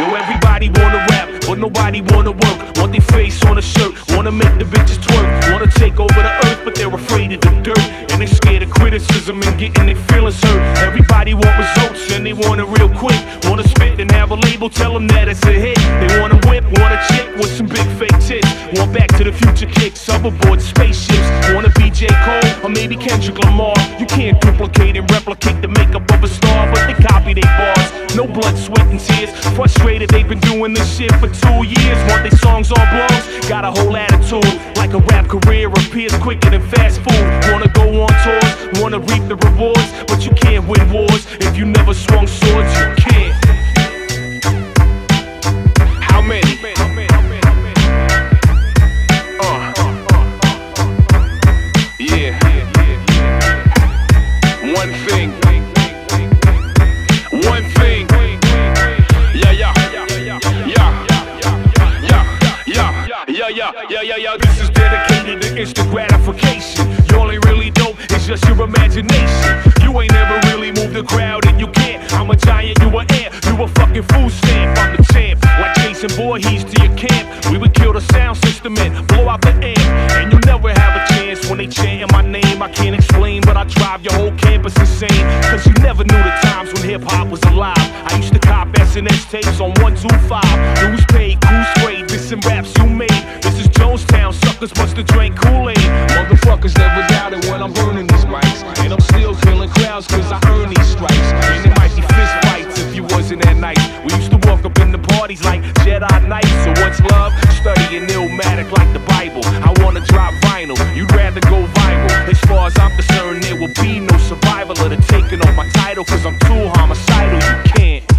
Yo, everybody wanna rap, but nobody wanna work. Want their face on a shirt, wanna make the bitches twerk. Wanna take over the earth, but they're afraid of the dirt. And they're scared of criticism and getting their feelings hurt. Everybody want results and they want it real quick. Wanna spit and have a label, tell them that it's a hit. They wanna whip, wanna chick with some big fake tits. Want back to the future kicks, hoverboard spaceships. Wanna be J. Cole or maybe Kendrick Lamar. You can't duplicate and replicate the makeup of a star, but they copy their bars. No blood, sweat, and tears. Frustrated, they've been doing this shit for two years. Want their songs on blogs? Got a whole attitude. Like a rap career appears quicker than fast food. Wanna go on tours, wanna reap the rewards, but you can't win wars if you never swung swords. Yeah. Yeah, yeah, yeah. This is dedicated to instant gratification. You only really dope, it's just your imagination. You ain't never really moved the crowd and you can't. I'm a giant, you a ant, you a fucking food stamp. I'm the champ, like Jason Voorhees to your camp. We would kill the sound system and blow out the amp. And you never have a chance when they chanting my I can't explain, but I drive your whole campus insane. Cause you never knew the times when hip hop was alive. I used to cop SNS tapes on 125. News paid, cool sprayed, and raps you made. This is Jonestown, suckers must have drank Kool-Aid. Motherfuckers never doubted when I'm burning these mics. And I'm still killing crowds cause I earn these stripes. And it might be fist fights if you wasn't that nice. We used to walk up in the parties like Jedi Knights. So what's love? Studying ill be no survival of the taking off my title, cause I'm too homicidal, you can't.